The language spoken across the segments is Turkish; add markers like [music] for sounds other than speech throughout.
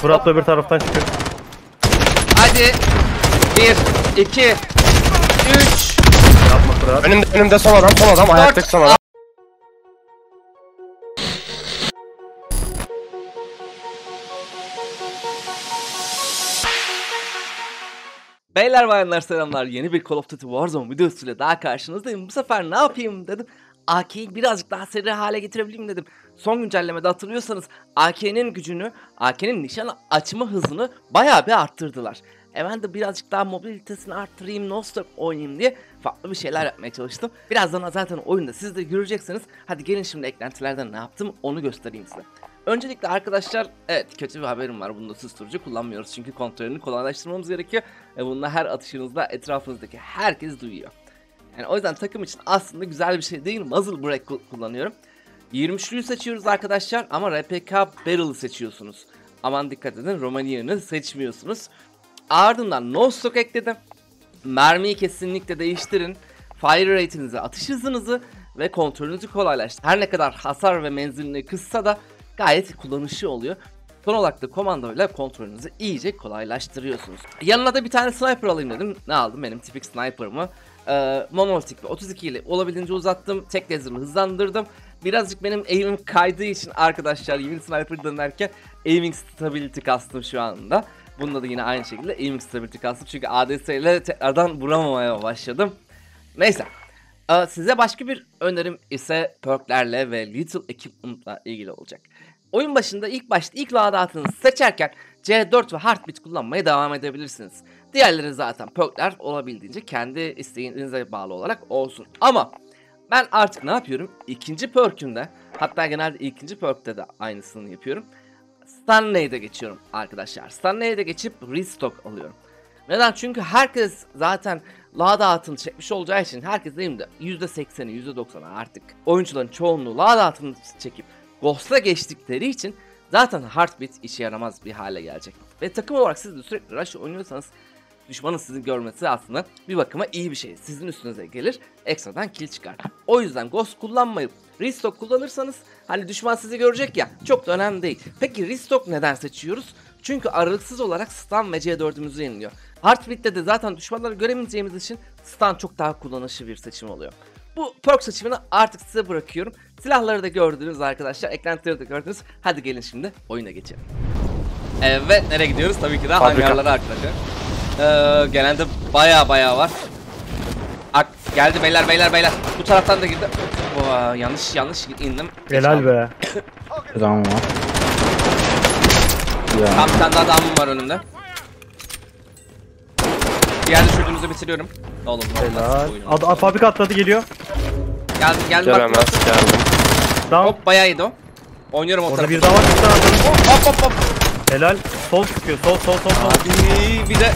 Fırat da öbür taraftan çıkıyor. Hadi. 1, 2, 3. Yapma Fırat. Önümde, önümde son adam, son adam, ayaktaki son adam. Beyler bayanlar selamlar. Yeni bir Call of Duty Warzone videosuyla daha karşınızdayım. Bu sefer ne yapayım dedim. AK'yi birazcık daha seri hale getirebileyim dedim. Son güncellemede hatırlıyorsanız AK'nin gücünü, AK'nin nişan açma hızını bayağı bir arttırdılar. E ben de birazcık daha mobilitesini arttırayım, no oynayayım diye farklı bir şeyler yapmaya çalıştım. Birazdan zaten oyunda siz de göreceksiniz. Hadi gelin şimdi eklentilerden ne yaptım onu göstereyim size. Öncelikle arkadaşlar evet kötü bir haberim var. Bunda susturucu kullanmıyoruz çünkü kontrolünü kolaylaştırmamız gerekiyor. Ve bunda her atışınızda etrafınızdaki herkes duyuyor. Yani o yüzden takım için aslında güzel bir şey değil. Muzzle Break ku- kullanıyorum. 23'lüyü seçiyoruz arkadaşlar ama RPK Barrel'ı seçiyorsunuz. Aman dikkat edin Romania'nı seçmiyorsunuz. Ardından No Stock ekledim. Mermiyi kesinlikle değiştirin. Fire rate'inizi, atış hızınızı ve kontrolünüzü kolaylaştırın. Her ne kadar hasar ve menzilini kıssa da gayet kullanışlı oluyor. Son olarak da komandoyla kontrolünüzü iyice kolaylaştırıyorsunuz. Yanına da bir tane sniper alayım dedim. Ne aldım? Benim tipik sniper'ımı. Ee, monolitik ve 32 ile olabildiğince uzattım. Tek laser'ı hızlandırdım. Birazcık benim aim'im kaydığı için arkadaşlar yeni sniper dönerken aiming stability kastım şu anda. Bunda da yine aynı şekilde aiming stability kastım. Çünkü ADS ile tekrardan vuramamaya başladım. Neyse. Ee, Size başka bir önerim ise perklerle ve little equipment'la ilgili olacak. Oyun başında ilk başta ilk loadout'ınızı seçerken C4 ve Heartbeat kullanmaya devam edebilirsiniz. Diğerleri zaten perkler olabildiğince kendi isteğinize bağlı olarak olsun. Ama ben artık ne yapıyorum? İkinci perk'ümde hatta genelde ikinci perk'te de aynısını yapıyorum. Stanley'de geçiyorum arkadaşlar. Stanley'de geçip restock alıyorum. Neden? Çünkü herkes zaten loadout'ını çekmiş olacağı için herkes değil mi de %80'i %90'ı artık oyuncuların çoğunluğu loadout'ını çekip Ghost'a geçtikleri için zaten Heartbeat işe yaramaz bir hale gelecek. Ve takım olarak siz de sürekli Rush oynuyorsanız düşmanın sizi görmesi aslında bir bakıma iyi bir şey. Sizin üstünüze gelir, ekstradan kill çıkar. O yüzden Ghost kullanmayıp Restock kullanırsanız hani düşman sizi görecek ya çok da önemli değil. Peki Restock neden seçiyoruz? Çünkü aralıksız olarak stun ve C4'ümüzü yeniliyor. Heartbeat'te de zaten düşmanları göremeyeceğimiz için stun çok daha kullanışlı bir seçim oluyor. Bu perk seçimini artık size bırakıyorum. Silahları da gördünüz arkadaşlar. Eklentileri de gördünüz. Hadi gelin şimdi oyuna geçelim. Evet nereye gidiyoruz? Tabii ki de Fabrika. hangarlara arkadaşlar. Ee, genelde baya baya var. Ak geldi beyler beyler beyler. Bu taraftan da girdi. Vaa, yanlış yanlış indim. Helal be. Tamam var. Tam bir tane daha damım var önümde. Diğer düşürdüğümüzü bitiriyorum. Oğlum Helal. Ad, ad, fabrika atladı geliyor. Geldim geldim bak. Gelemez, geldim. Tamam. Hop bayağı iyiydi o. Oynuyorum o Orada tarafa. bir daha var. Bir tane atladı. Hop hop hop. Helal. Sol çıkıyor. Sol sol sol sol. Abi bir de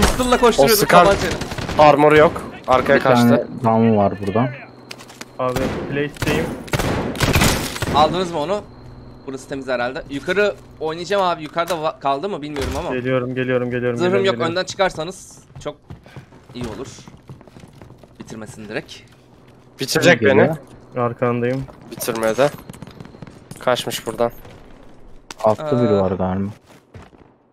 pistol'la koşturuyordum sıkan- tabancayla. Armoru yok. Arkaya Bir tane kaçtı. damı var burada. Abi place'teyim. Aldınız mı onu? Burası temiz herhalde. Yukarı oynayacağım abi. Yukarıda va- kaldı mı bilmiyorum ama. Geliyorum geliyorum geliyorum. Zırhım geliyorum, yok. geliyorum. Önden çıkarsanız çok iyi olur. Bitirmesin direkt. Bitirecek beni. Arkandayım. Bitirmedi. Kaçmış buradan. Altta biri Aa. var galiba.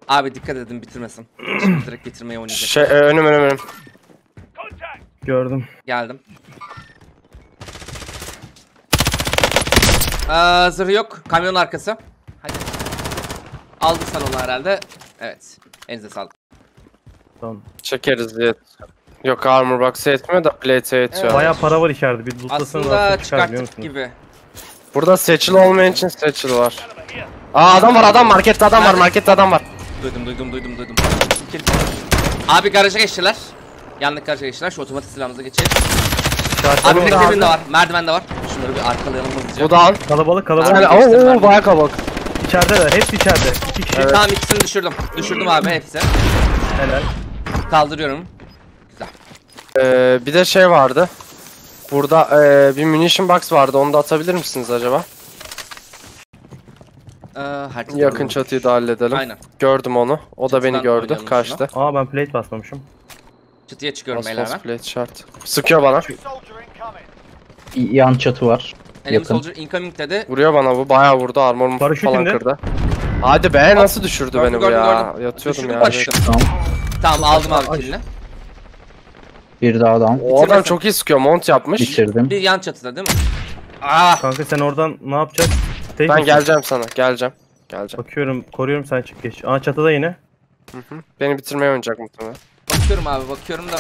Abi dikkat edin bitirmesin. Şimdi direkt bitirmeye oynayacak. Şey, e, önüm önüm önüm. Gördüm. Geldim. Ee, zırhı yok. Kamyon arkası. Hadi. Aldın sen onu herhalde. Evet. Elinize sağlık. Tamam. Çekeriz diye. Yok armor box'a yetmiyor da plate'e yetiyor. Bayağı para var içeride. Bir lootlasanız Aslında aslında çıkar biliyor çıkarttık musunuz? gibi. Burada seçil olmayan için seçil var. Aa adam var adam markette adam var Nerede? markette adam var. Duydum duydum duydum duydum. Abi garaja geçtiler. Yanlık garaja geçtiler. Şu otomatik silahımıza geçelim. İşaretler Abi orada. tek de var. Merdiven de var. Şunları bir arkalayalım hızlıca. Bu down. Kalabalık kalabalık. Yani geçtim oo ben. oo bayağı kalabalık. İçerideler. Hepsi içeride. İki kişi. Evet. Tamam ikisini düşürdüm. Düşürdüm abi hepsi. Helal. Kaldırıyorum. Güzel. Ee, bir de şey vardı. Burada ee, bir munition box vardı. Onu da atabilir misiniz acaba? Ee, Yakın çatıyı da halledelim. Aynen. Gördüm onu. O da beni gördü. oynayalım Kaçtı. Aa ben plate basmamışım. Çıtıya çıkıyorum Bas beyler bas ben. plate şart. Sıkıyor bana. Yan çatı var. Enemy Yakın. soldier incoming dedi. Vuruyor bana bu. Bayağı vurdu. Armorumu Paraşüt falan indi. kırdı. Hadi be nasıl düşürdü Gördüm, beni bu gördüm, ya. gördüm. Yatıyordum Düşürdüm, ya. Tamam. Tamam aldım abi killini. Bir daha down. O adam çok iyi sıkıyor. Mont yapmış. Bitirdim. Bir yan çatıda değil mi? Aa, Kanka sen oradan ne yapacaksın? Tek Ben misin? geleceğim sana. Geleceğim. Geleceğim. Bakıyorum, koruyorum sen çık geç. Aa çatıda yine. Hı hı. Beni bitirmeye oynayacak muhtemelen. bakıyorum abi bakıyorum da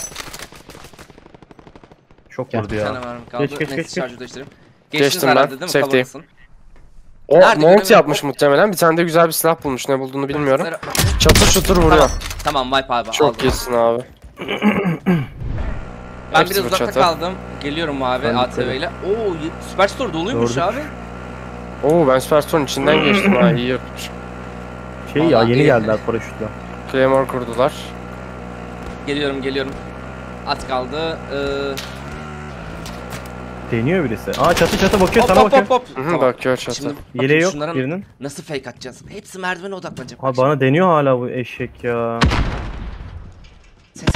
Çok Gel. vurdu bir ya. tane kaldı. Geç, geç, Neyse, geç, geç. şarjı değiştireyim. Geçtiniz Geçtim ben, herhalde değil mi? safe'deyim. Kalabalıksın. O Nerede, mont yapmış muhtemelen. Bir tane de güzel bir silah bulmuş. Ne bulduğunu bilmiyorum. Çatır çutur vuruyor. Tamam wipe abi Çok iyisin abi. [clears throat] Ben Hepsi biraz uzakta çatı. kaldım. Geliyorum abi Ben ATV ile. Oo Superstore doluymuş Gördük. abi. Oo ben Superstore'un içinden [clears throat] geçtim ha. iyi yapmış. Şey ya Vallahi yeni iyi. geldiler paraşütle. Claymore kurdular. Geliyorum geliyorum. At kaldı. Ee, Deniyor birisi. Aa çatı çatı bakıyor hop sana hop bakıyor. hop hop. Tamam. bakıyor çatı. Şimdi Yeleği bakayım yok şunların birinin. nasıl fake atacağız? Hepsi merdivene odaklanacak. Ha bana deniyor hala bu eşek ya. Ses.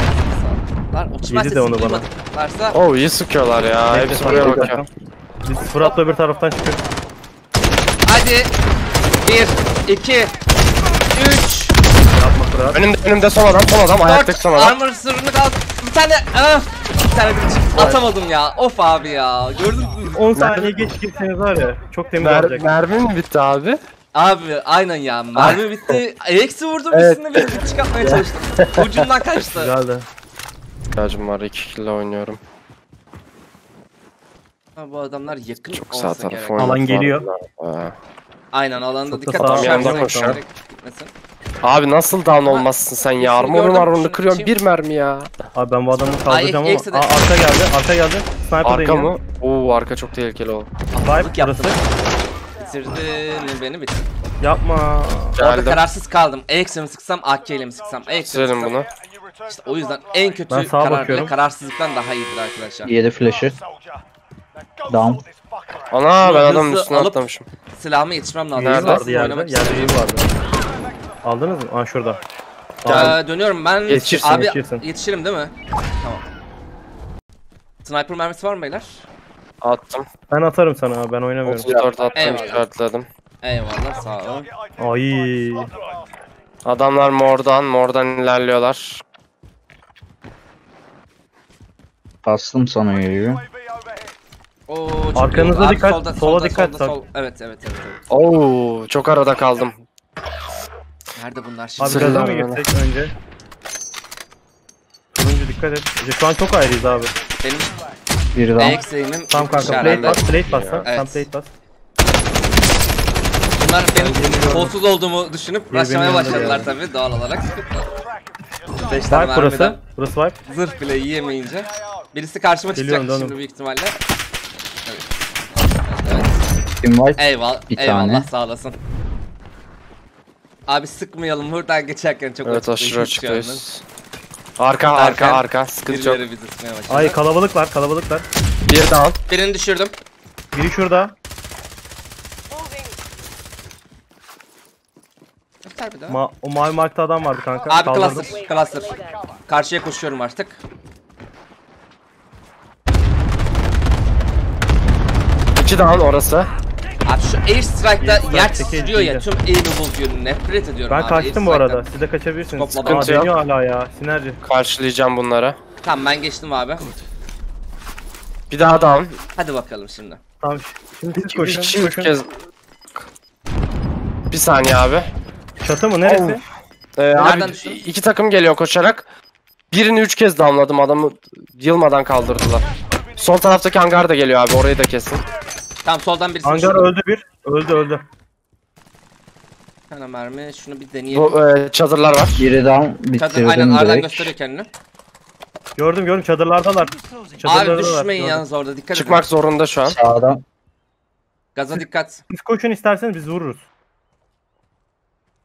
Lan uçma Yedi de onu bana. duymadılarsa Oo iyi sıkıyorlar ya. Bekle, Hepsi buraya bir bakıyor. Biz Fırat'la bir taraftan çıkıyoruz. hadi. 1, 2, 3, Yapma Fırat. Önümde, önümde son adam, son adam, ayaktaki 4. son adam. Armor sırrını kaldı. Bir tane. Ah, bir tane bir atamadım ya. Of abi ya. Gördün mü? 10 saniye geç girseniz var ya. Çok temiz Mer olacak. mermi mi bitti abi? Abi aynen ya. Mermi bitti. [laughs] Eksi vurdum Evet. üstüne bir çıkartmaya çalıştım. Ucundan kaçtı. Güzeldi. İhtiyacım var 2 kilo oynuyorum. Ha, bu adamlar yakın Çok olsa sağ tarafı gerek. oynadılar. Alan geliyor. Aynen alanda Çok da dikkat sağ et. yandan Şarjına koşuyor. gitmesin. Abi nasıl down olmazsın sen ya? Armorun armorunu kırıyorum bir mermi ya. Abi ben bu adamı kaldıracağım ama. Aa arka geldi. Arka geldi. Sniper Arka mı? Oo arka çok tehlikeli o. Vibe Yaptım. burası. Bitirdin beni bitir. Yapma. Orada Geldim. kararsız kaldım. E'ye mi sıksam, AK ile mi sıksam? E'ye mi sıksam? bunu. İşte o yüzden en kötü karar bile bakıyorum. kararsızlıktan daha iyidir arkadaşlar. Yedi flash'ı. Down. Ana ben adamın üstüne atlamışım. Silahımı yetişmem lazım. Nerede? Vardı yerde. Yerde vardı. Aldınız mı? Aa şurada. Gel. Ee, dönüyorum ben. Yetişirsin, Abi yetişirsin. yetişirim değil mi? Tamam. Sniper mermisi var mı beyler? Attım. Ben atarım sana abi ben oynamıyorum. 34 attım Eyvallah. işaretledim. Eyvallah sağ ol. Ay. Adamlar mordan, mordan ilerliyorlar. Bastım sana yürüyor. Oo, çok Arkanıza iyi. Abi, dikkat, solda, sola solda, dikkat, sol. Evet evet evet. evet. Oo çok arada kaldım. Nerede bunlar şimdi? Abi gaza mı girsek önce? Önce dikkat et. Şu an çok ayrıyız abi. Benim Bir down. eksiğimim Tam kanka plate bas, plate bas lan. Evet. Tam plate bas. Bunlar benim kolsuz olduğumu düşünüp yanında başladılar tabii doğal olarak. 5 tane Vibe burası. Burası vibe. zırh bile yiyemeyince. Birisi karşıma çıkacak şimdi büyük ihtimalle. Invite. Eyvallah, Bir eyvallah tane. sağ olasın. Abi sıkmayalım buradan geçerken çok Evet aşırı açıktayız. Arka arka Derken arka sıkıntı yok. Birileri bizi sıkmaya başladı. Ay kalabalıklar kalabalıklar. Bir down. Birini düşürdüm. Biri şurada. Bir daha. Ma o mavi markta adam vardı kanka. Abi Kaldırdım. cluster, cluster. Karşıya koşuyorum artık. İki down orası. Abi şu airstrike'da Airstrike yer titriyor ya tüm aim'i bozuyor. Nefret ediyorum Ben abi kaçtım bu arada. Siz de kaçabilirsiniz. Topladım. Aa deniyor hala ya. Sinerji. Karşılayacağım bunları. Tamam ben geçtim abi. Bir daha down. Hadi bakalım şimdi. Tamam. Şimdi siz koşun. üç koşun. kez. Bir saniye abi. Çatı mı? Neresi? Ee, Nereden abi düştün? iki takım geliyor koşarak. Birini üç kez damladım adamı yılmadan kaldırdılar. Sol taraftaki hangar da geliyor abi orayı da kesin. Tamam soldan birisi Hangar öldü bir. Öldü öldü. Tane mermi şunu bir deneyelim. Bu e, çadırlar var. Biri down. Çadır aynen Bitirdim Ardan direkt. gösteriyor kendini. Gördüm gördüm çadırlardalar. Abi Çadırlardalar. düşmeyin gördüm. yalnız orada dikkat Çıkmak edin. zorunda şu an. Sağdan. Gaza dikkat. Siz koşun isterseniz biz vururuz.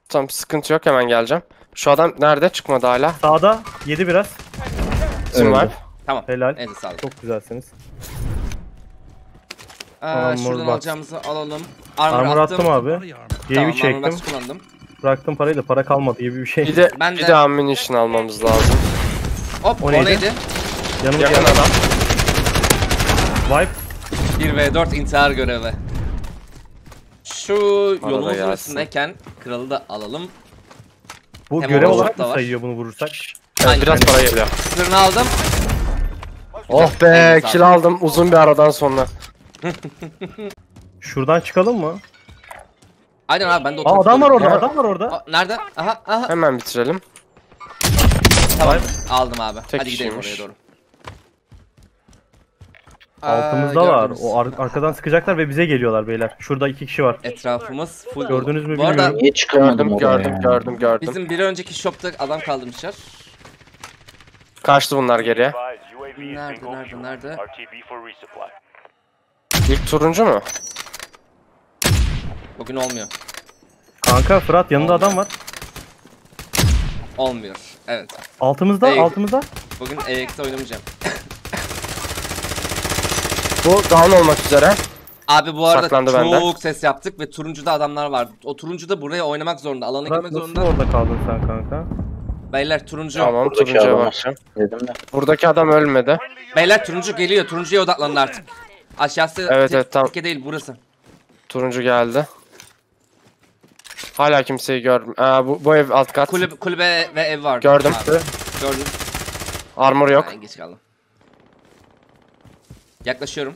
Tamam sıkıntı yok hemen geleceğim. Şu adam nerede? Çıkmadı hala. Sağda yedi biraz. Kim Öldü. var? Tamam. Helal. Neyse sağlık. Çok güzelsiniz. Ee, Tamam, şuradan box. alacağımızı alalım. Armor, Armor attım abi. Tamam, G'yi armor çektim. kullandım. Bıraktım parayı da para kalmadı gibi bir şey. Bir de, [laughs] Ben bir de- de ammunition almamız lazım. Hop O o neydi? neydi? Yanımda Yakın adam. Vibe. 1v4 intihar görevi. Şu Arada gelsin. üstündeyken kralı da alalım. Bu Hem görev olarak da mı sayıyor bunu vurursak? Evet, Aynen. biraz para geliyor. Sırrını aldım. Oh be kill aldım uzun bir aradan sonra. Şuradan çıkalım mı? Aynen abi ben de Aa adam var orada, adam var orada. Aa, nerede? Aha aha. Hemen bitirelim. Tamam. Aldım abi. Tek Hadi gidelim kişiymiş. oraya doğru. Altımızda Aa, var. gördünüz. O ar- arkadan sıkacaklar ve bize geliyorlar beyler. Şurada iki kişi var. Etrafımız full. Gördünüz mü Bu arada bilmiyorum. Niye çıkamadım Gördüm oraya gördüm ya? gördüm gördüm. bizim bir önceki shopta adam kaldırmışlar. Kaçtı bunlar geriye. Nerede nerede nerede? İlk turuncu mu? Bugün olmuyor. Kanka Fırat yanında adam var. Olmuyor. Evet. Altımızda, Ey. altımızda. Bugün EX'de oynamayacağım. [laughs] Bu down olmak üzere. Abi bu arada Saklandı çok benden. ses yaptık ve turuncuda adamlar var. O turuncu da buraya oynamak zorunda. Alana Fırat girmek nasıl zorunda. orada kaldın sen kanka? Beyler turuncu. Tamam Buradaki turuncuya adama. bakacağım. Dedim de. Buradaki adam ölmedi. Beyler turuncu geliyor. Turuncuya odaklanın artık. Aşağısı Evet, evet, tamam. tekke değil burası. Turuncu geldi. Hala kimseyi görmüyorum. Aa, bu, bu ev alt kat. Kulübe, kulübe ve ev var. Gördüm. Abi, Gördüm. Armor yok. Ben geç kaldım. Yaklaşıyorum.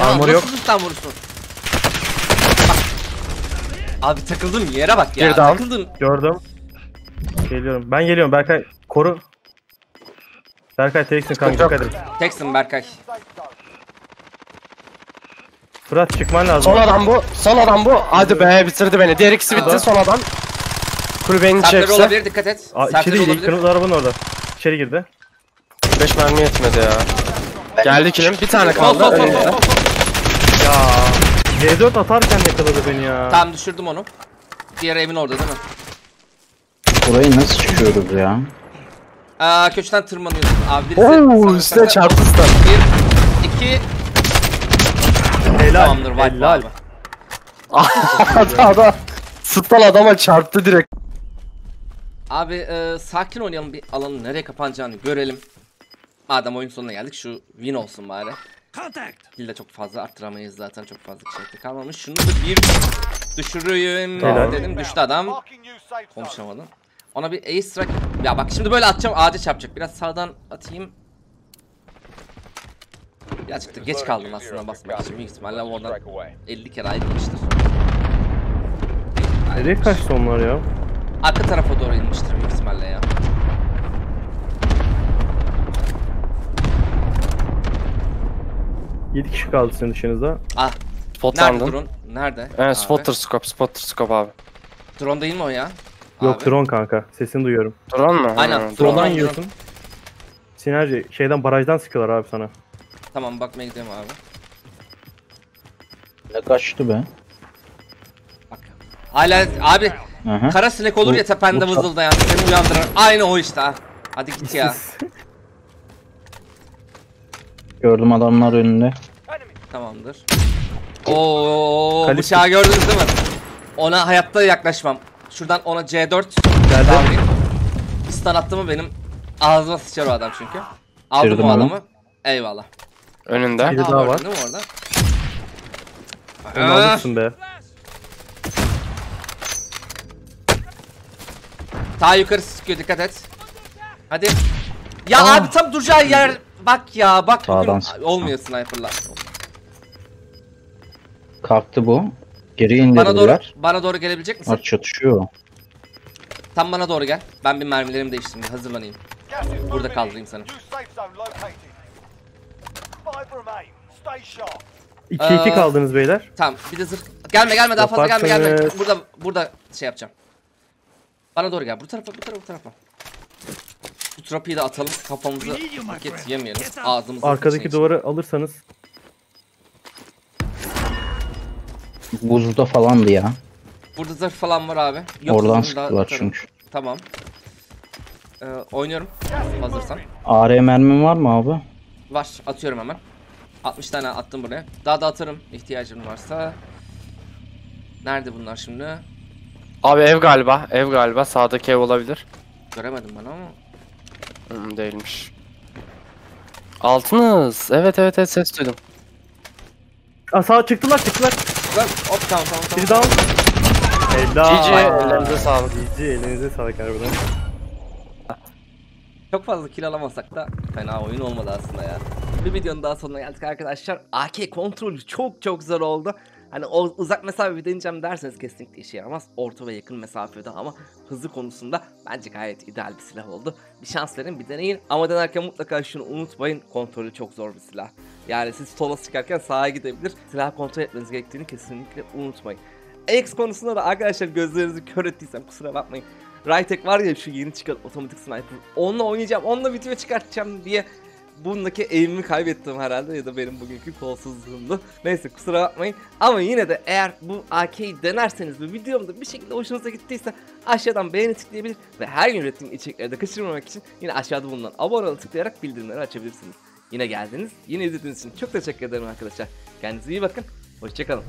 Armor yok. Nasıl vurursun? Abi takıldım yere bak ya. Bir down. Takıldım. Gördüm. Geliyorum. Ben geliyorum Berkay. Koru. Berkay teksin kanka dikkat et. Teksin Berkay. Fırat çıkman lazım. Son adam bu. Son adam bu. Hadi be bitirdi beni. Diğer ikisi bitti. Son adam. Kulübenin Sertleri içerisi. olabilir dikkat et. Aa, Sertleri içeri değil. olabilir. Kırmızı arabanın orada. İçeri girdi. 5 mermi yetmedi ya. Geldi kilim. Bir tane Sol sol kaldı. sol önünde. sol. sol. Ya. C4 atarken yakaladı beni ya. Tamam düşürdüm onu. Diğer evin orada değil mi? Burayı nasıl çıkıyoruz ya? Aa köşeden tırmanıyorsun. Abi birisi Oo üstüne çarptı stun. Bir, iki, Helal. tamamdır. Helal. abi. [laughs] Adam Stal adama çarptı direkt. Abi e, sakin oynayalım bir alanın nereye kapanacağını görelim. Madem oyun sonuna geldik şu win olsun bari. Kill de çok fazla arttıramayız zaten çok fazla kişilikte kalmamış. Şunu da bir düşüreyim Helal. dedim düştü adam. Konuşamadım. Ona bir ace strike. Ya bak şimdi böyle atacağım ağaca çarpacak. Biraz sağdan atayım. Birazcık da geç kaldım aslında basmak için. Büyük ihtimalle oradan 50 kere ayrılmıştır. Nereye kaçtı onlar ya? Arka tarafa doğru inmiştir büyük ihtimalle ya. Yedi kişi kaldı senin dışınızda. Ah nerede Spotlandın. drone? Nerede? Evet Abi. spotter scope. Spotter scope abi. Drone değil mi o ya? Yok Abi. drone kanka. Sesini duyuyorum. Drone mu? Aynen, Ha, drone. Soldan drone. yiyorsun. Sinerji şeyden barajdan sıkıyorlar abi sana. Tamam bakmaya gidiyorum abi. Ne kaçtı be? Bak. Hala abi Aha. kara sinek olur Bu- ya tepende vızıldayan seni uyandırır. Aynı o işte ha. Hadi git ya. [laughs] Gördüm adamlar önünde. Tamamdır. Oo Kalite- bıçağı gördünüz değil mi? Ona hayatta yaklaşmam. Şuradan ona C4 Geldi. davranayım. Bir stun attı mı benim ağzıma sıçar o adam çünkü. Aldım Bitirdim o onu. adamı. Eyvallah. Önünde. Biri Daha var. Değil mi orada? Onu Ah! alırsın be. Daha yukarı sıkıyor dikkat et. Hadi. Ya Aa. abi tam duracağı yer bak ya bak Sağdan bugün sıktı. olmuyor sniper'la. Kalktı bu. Geri Bana doğru indirdiler. bana doğru gelebilecek misin? Var çatışıyor. Tam bana doğru gel. Ben bir mermilerimi değiştireyim, hazırlanayım. Burada kaldırayım seni. 2-2 Aa. kaldınız beyler. Tamam, bir de zırh. Gelme gelme daha fazla gelme gelme. Yaparsınız. Burada burada şey yapacağım. Bana doğru gel. Bu tarafa, bu tarafa, bu tarafa. Bu trapiyi de atalım. Kafamızı paket yemeyelim. Ağzımızı Arkadaki şey- duvarı alırsanız. Buzda falandı ya. Burada zırh falan var abi. Yok, Oradan sıktılar çünkü. Tamam. Ee, oynuyorum. Hazırsan. AR mermin var mı abi? Var. Atıyorum hemen. 60 tane attım buraya. Daha da atarım ihtiyacım varsa. Nerede bunlar şimdi? Abi ev galiba. Ev galiba. Sağdaki ev olabilir. Göremedim ben ama. Hmm, değilmiş. Altınız. Evet evet evet ses duydum. Aa, sağa çıktılar çıktılar. Lan hop tamam tamam tamam. Biri down. Helal. GG ellerinize sağlık. GG elinize sağlık harbiden. Çok fazla kill alamasak da fena oyun olmadı aslında ya. Bir videonun daha sonuna geldik arkadaşlar. AK kontrolü çok çok zor oldu. Hani o uzak mesafe deneyeceğim derseniz kesinlikle işe yaramaz. Orta ve yakın mesafede ama hızı konusunda bence gayet ideal bir silah oldu. Bir şans verin bir deneyin ama denerken mutlaka şunu unutmayın. Kontrolü çok zor bir silah. Yani siz sola çıkarken sağa gidebilir. Silah kontrol etmeniz gerektiğini kesinlikle unutmayın. X konusunda da arkadaşlar gözlerinizi kör ettiysem kusura bakmayın. Rytek var ya şu yeni çıkan otomatik sniper. Onunla oynayacağım, onunla video çıkartacağım diye bundaki eğimimi kaybettim herhalde ya da benim bugünkü kolsuzluğumdu. Neyse kusura bakmayın. Ama yine de eğer bu AK'yi denerseniz ve videomda bir şekilde hoşunuza gittiyse aşağıdan beğeni tıklayabilir ve her gün ürettiğim içerikleri de kaçırmamak için yine aşağıda bulunan abone tıklayarak bildirimleri açabilirsiniz. Yine geldiniz, yine izlediğiniz için çok teşekkür ederim arkadaşlar. Kendinize iyi bakın, hoşçakalın.